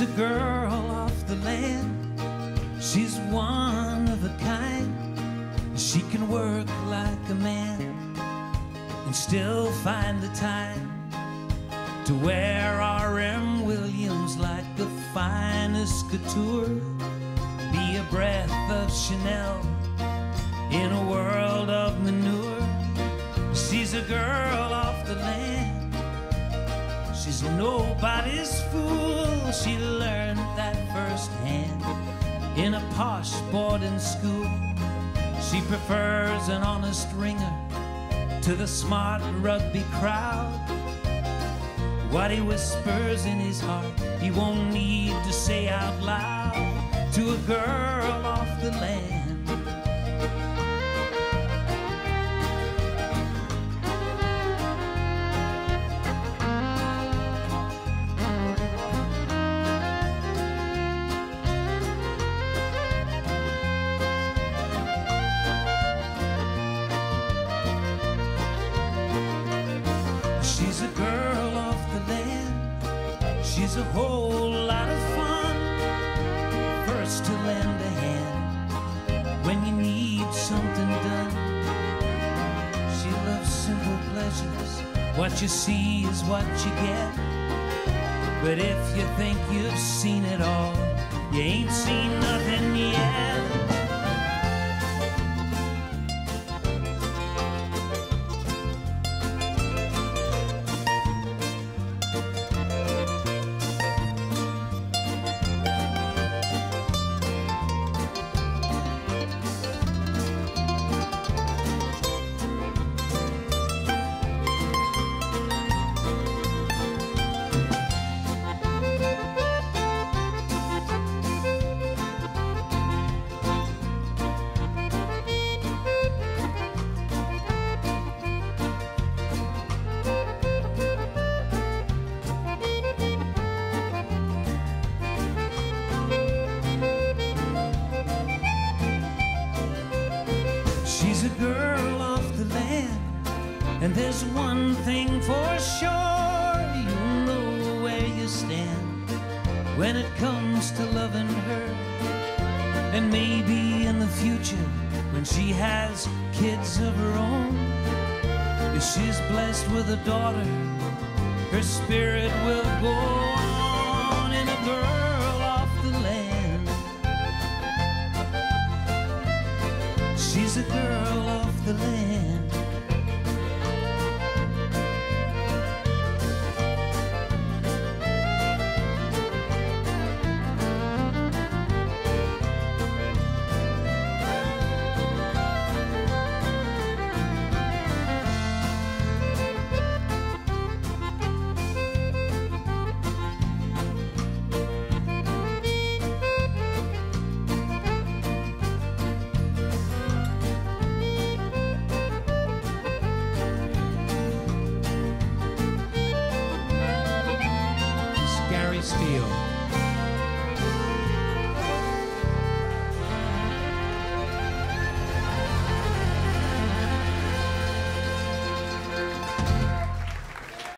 She's a girl off the land. She's one of a kind. She can work like a man and still find the time to wear R.M. Williams like the finest couture. Be a breath of Chanel in a world of manure. She's a girl off the land. She's nobody's fool. She in a posh boarding school. She prefers an honest ringer to the smart rugby crowd. What he whispers in his heart, he won't need to say out loud to a girl off the land. She's a whole lot of fun. First to lend a hand when you need something done. She loves simple pleasures. What you see is what you get. But if you think you've seen it all, you ain't seen nothing yet. And there's one thing for sure you know where you stand when it comes to loving her. And maybe in the future, when she has kids of her own, if she's blessed with a daughter, her spirit will go on in a girl off the land. She's a girl Steel.